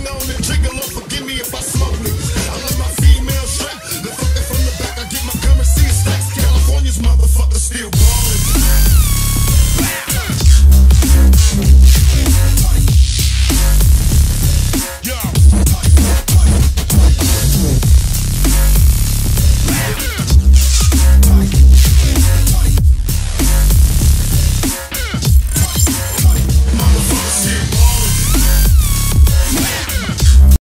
thing on it, jiggle up